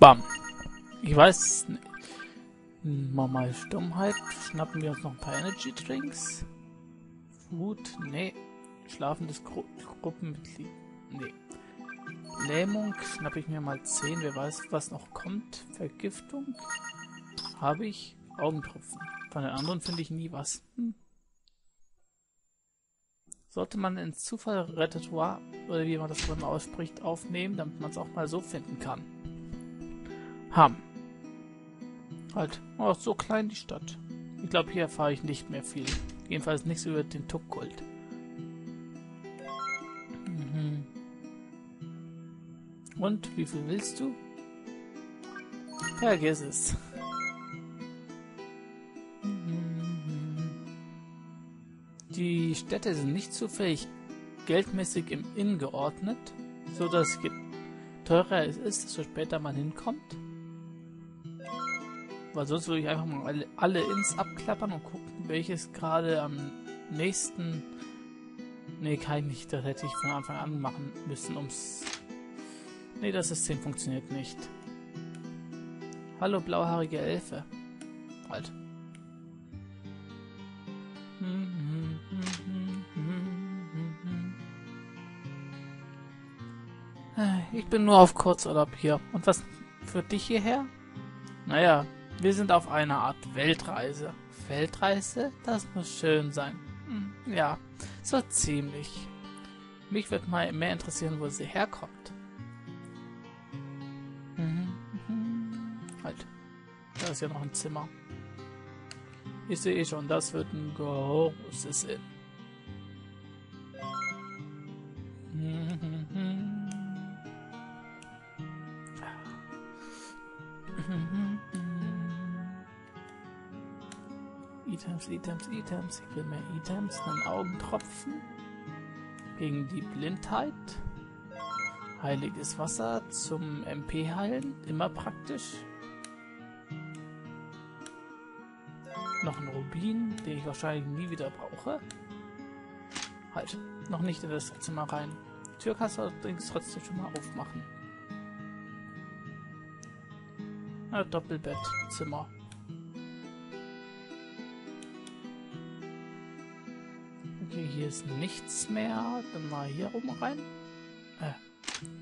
Bam. Ich weiß nicht. Mal Stummheit. Schnappen wir uns noch ein paar Energy Drinks. Food. Nee. Schlafendes Gru Gruppenmitglied. Nee. Lähmung schnappe ich mir mal 10. Wer weiß, was noch kommt. Vergiftung. Habe ich. Augentropfen. Von den anderen finde ich nie was. Hm. Sollte man ins Zufall-Repertoire, oder wie man das wohl ausspricht, aufnehmen, damit man es auch mal so finden kann. Ham. Halt. Oh, so klein die Stadt. Ich glaube, hier erfahre ich nicht mehr viel. Jedenfalls nichts über den Tuck-Kult. Mhm. Und, wie viel willst du? Vergiss es. Die Städte sind nicht zufällig geldmäßig im Inn geordnet, so dass je teurer es ist, desto später man hinkommt. Weil sonst würde ich einfach mal alle, alle Inns abklappern und gucken, welches gerade am nächsten... Nee, kein nicht. Das hätte ich von Anfang an machen müssen, ums... Nee, das System funktioniert nicht. Hallo, blauhaarige Elfe. Halt. Ich bin nur auf Kurzurlaub hier. Und was für dich hierher? Naja, wir sind auf einer Art Weltreise. Weltreise? Das muss schön sein. Hm, ja, so ziemlich. Mich wird mal mehr interessieren, wo sie herkommt. Mhm, mhm. Halt. Da ist ja noch ein Zimmer. Ich sehe schon, das wird ein großes Inn. Items, Items, Items. Ich will mehr Items. Einen Augentropfen. Gegen die Blindheit. Heiliges Wasser zum MP heilen. Immer praktisch. Noch ein Rubin, den ich wahrscheinlich nie wieder brauche. Halt, noch nicht in das Zimmer rein. Tür kannst du allerdings trotzdem schon mal aufmachen. Ah, Doppelbettzimmer. Okay, hier ist nichts mehr. Dann mal hier rum rein. Äh,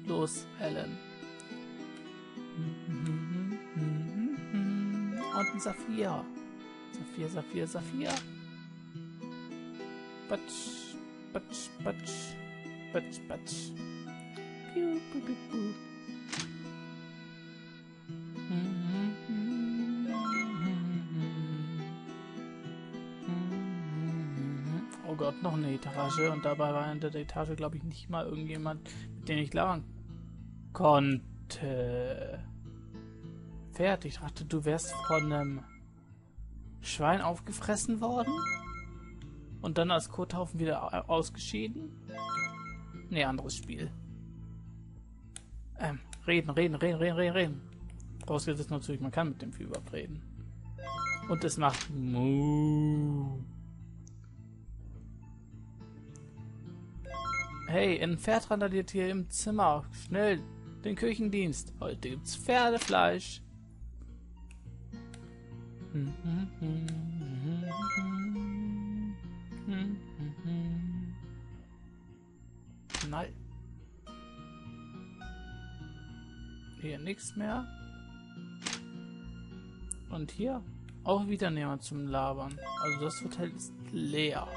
los, Ellen. Und ein Saphir. Saphir, Saphir, Saphir. Batsch, batsch, batsch, batsch, batsch. Piu, piu, piu, piu. Gott, noch eine Etage. Und dabei war in der Etage, glaube ich, nicht mal irgendjemand, mit dem ich labern konnte. Pferd, ich dachte, du wärst von einem Schwein aufgefressen worden? Und dann als Kothaufen wieder ausgeschieden? Nee, anderes Spiel. Ähm, reden, reden, reden, reden, reden, reden. Vorausgesetzt natürlich, man kann mit dem Vieh überhaupt reden. Und es macht Muuu. Hey, ein Pferd randaliert hier im Zimmer. Schnell, den Küchendienst. Heute gibt's Pferdefleisch. Nein. Hier nichts mehr. Und hier auch wieder niemand zum Labern. Also das Hotel ist leer.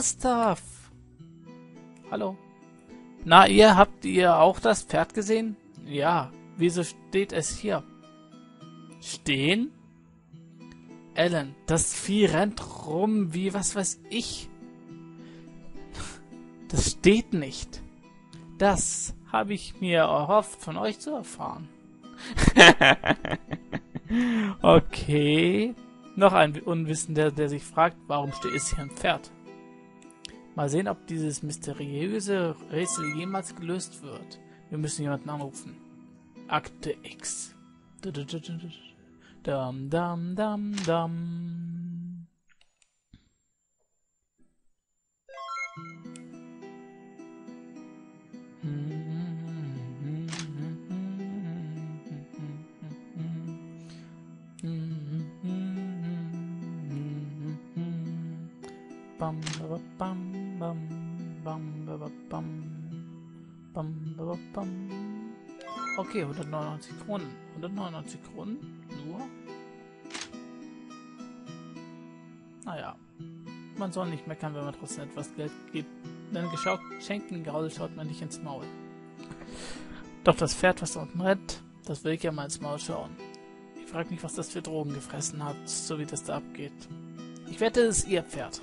Gustav. Hallo. Na, ihr habt ihr auch das Pferd gesehen? Ja. Wieso steht es hier? Stehen? Ellen, das Vieh rennt rum wie was weiß ich. Das steht nicht. Das habe ich mir erhofft, von euch zu erfahren. okay. Noch ein Unwissender, der sich fragt, warum steht es hier ein Pferd? Mal sehen, ob dieses mysteriöse Rätsel jemals gelöst wird. Wir müssen jemanden anrufen. Akte X. Dam, dam, dam, dam. Bam, ba, bam, bam, bam, ba, ba, bam, bam, ba, ba, bam. Okay, 199 Kronen. 199 Kronen? Nur? Naja. Man soll nicht meckern, wenn man trotzdem etwas Geld gibt. Denn geschenkten Gaul schaut man nicht ins Maul. Doch das Pferd, was da unten rennt, das will ich ja mal ins Maul schauen. Ich frage mich, was das für Drogen gefressen hat, so wie das da abgeht. Ich wette, es ist ihr Pferd.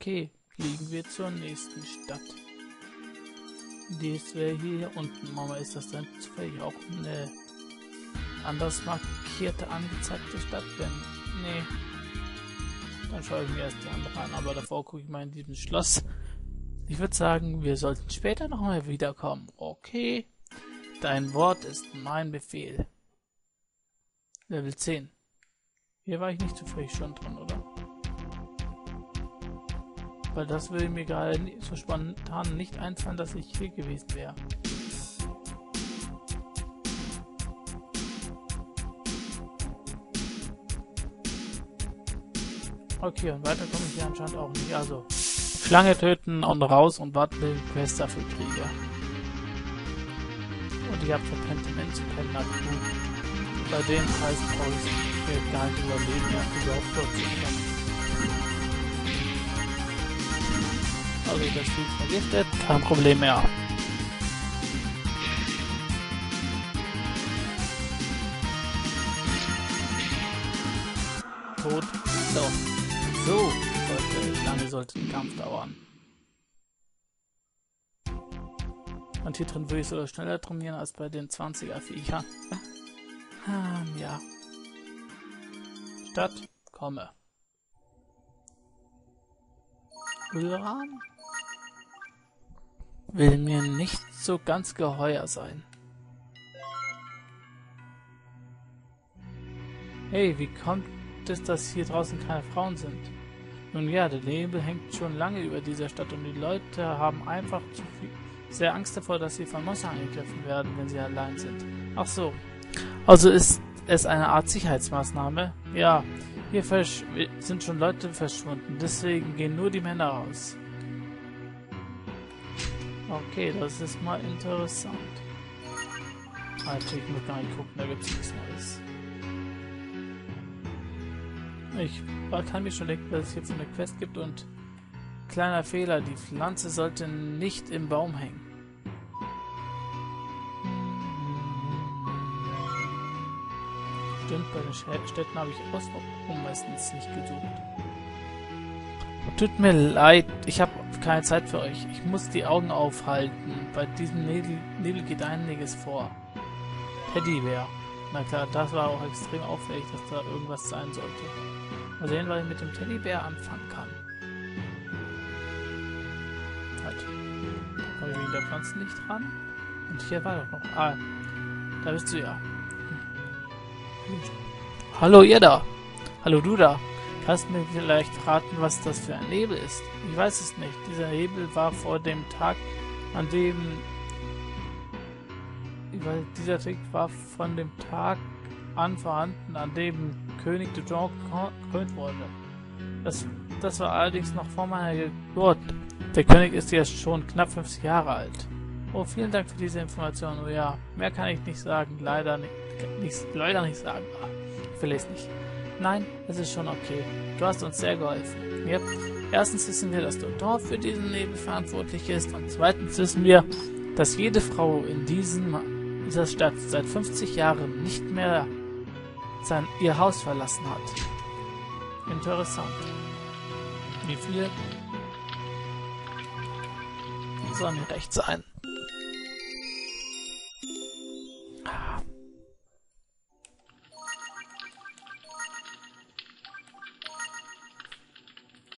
Okay, fliegen wir zur nächsten Stadt. Dies wäre hier unten. Mama, ist das dann zufällig auch eine anders markierte, angezeigte Stadt? Wenn, nee. Dann schaue ich mir erst die andere an, aber davor gucke ich mal in diesem Schloss. Ich würde sagen, wir sollten später nochmal wiederkommen. Okay. Dein Wort ist mein Befehl. Level 10. Hier war ich nicht zufällig schon drin, oder? Weil das würde mir gerade so spontan nicht einfallen, dass ich hier gewesen wäre. Okay, und weiter komme ich hier anscheinend auch nicht. Also, Schlange töten und raus und warten, wenn ich Quest dafür kriege. Und ich habe verpennt, den zu aber gut. Bei dem Preis brauche ich gar nicht überlegen, ja, überhaupt dort zu kommen. Also das Vieh vergiftet, kein Problem mehr. Tot. So. So sollte, lange sollte der Kampf dauern. Und hier drin würde ich sogar schneller trainieren als bei den 20er Viecher. Ah, ja. Stadt, komme. Uran? Will mir nicht so ganz geheuer sein. Hey, wie kommt es, dass hier draußen keine Frauen sind? Nun ja, der Nebel hängt schon lange über dieser Stadt und die Leute haben einfach zu viel, sehr Angst davor, dass sie von Monstern angegriffen werden, wenn sie allein sind. Ach so. Also ist es eine Art Sicherheitsmaßnahme? Ja, hier sind schon Leute verschwunden, deswegen gehen nur die Männer raus. Okay, das ist mal interessant. Alter, ich muss gar nicht gucken, da gibt es nichts Neues. Ich kann mir schon denken, dass es so eine Quest gibt und kleiner Fehler, die Pflanze sollte nicht im Baum hängen. Stimmt, bei den Städten habe ich Auswahl meistens nicht gesucht. Tut mir leid, ich habe keine Zeit für euch. Ich muss die Augen aufhalten. Bei diesem Nebel, Nebel geht einiges vor. Teddybär. Na klar, das war auch extrem auffällig, dass da irgendwas sein sollte. Mal sehen, was ich mit dem Teddybär anfangen kann. Halt. Da komme ich wegen der Pflanzen nicht ran. Und hier war doch noch. Ah, da bist du ja. Hallo ihr da. Hallo du da. Kannst mir vielleicht raten, was das für ein Nebel ist? Ich weiß es nicht. Dieser Nebel war vor dem Tag, an dem... Dieser Trick war von dem Tag an vorhanden, an dem König de Jean gekrönt wurde. Das, das war allerdings noch vor meiner Geburt. Der König ist jetzt schon knapp 50 Jahre alt. Oh, vielen Dank für diese Information. Oh ja, mehr kann ich nicht sagen. Leider nicht, nicht leider nicht sagen. Ah, ich es nicht. Nein, es ist schon okay. Du hast uns sehr geholfen. Yep. Erstens wissen wir, dass der Dorf für diesen Nebel verantwortlich ist und zweitens wissen wir, dass jede Frau in diesem, dieser Stadt seit 50 Jahren nicht mehr sein, ihr Haus verlassen hat. Interessant. Wie viel? Soll mir recht sein.